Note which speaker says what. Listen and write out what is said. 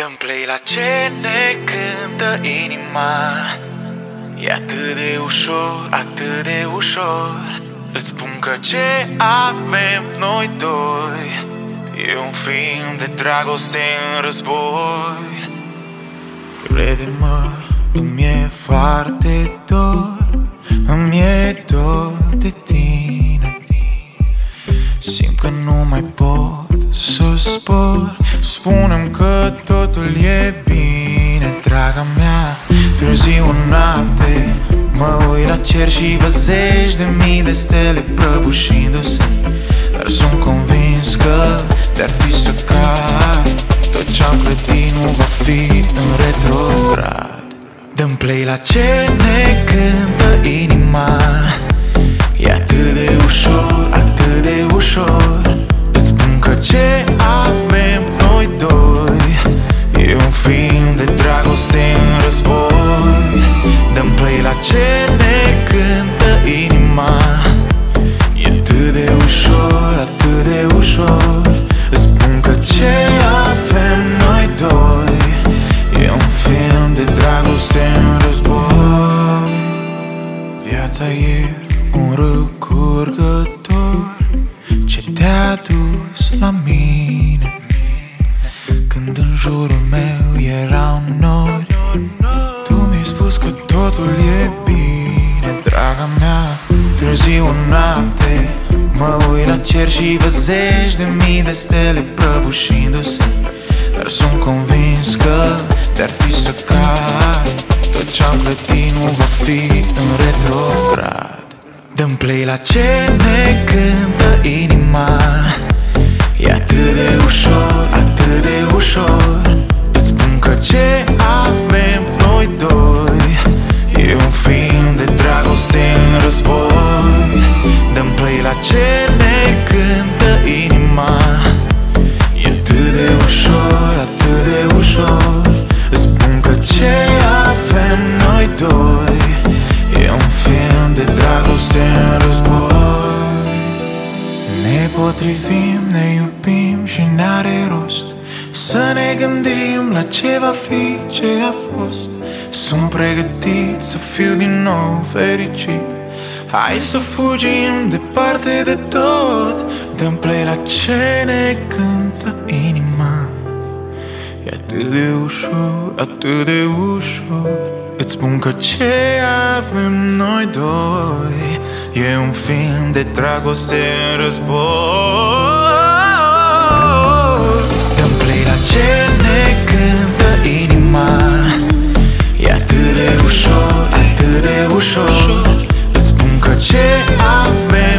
Speaker 1: Dăm play la ce ne cântă inima. E atât de ușor, atât de ușor. Îți spun că ce avem noi doi E un film de dragoste în război. Crede-mă, îmi e foarte dor Îmi e dor de tine Simt că nu mai pot să spor. Spunem că totul e bine, draga mea Târziu noapte Mă uit la cer și văd zeci de mii de stele prăbușindu-se. Dar sunt convins că de-ar fi să cad Tot ce-am clădit nu va fi în retrograd. Dăm play la ce ne cântă inima. E atât de ușor, atât de ușor. Îți spun că ce avem e un râu curgător Ce te-a dus la mine Când în jurul meu erau nori Tu mi-ai spus că totul e bine, draga mea Târziu noapte Mă uit la cer și văd zeci de mii de stele prăbușindu-se. Dar sunt convins că de-ar fi să cad Tot ce-am clădit nu va fi în retrograd. Dăm play la ce ne cântă inima. E atât de ușor, atât de ușor. Îți spun că ce avem noi doi E un film de dragoste în război. Dăm play la ce ne cântă inima. E atât de ușor, atât de ușor potrivim, ne iubim și n-are rost. Să ne gândim la ce va fi, ce a fost. Sunt pregătit să fiu din nou fericit. Hai să fugim departe de tot. Dăm play la ce ne cântă inima. E atât de ușor, atât de ușor. Îți spun că ce avem noi doi E un film de dragoste în război. Dăm play la ce ne cântă inima. E atât de ușor, atât de ușor. Îți spun că ce avem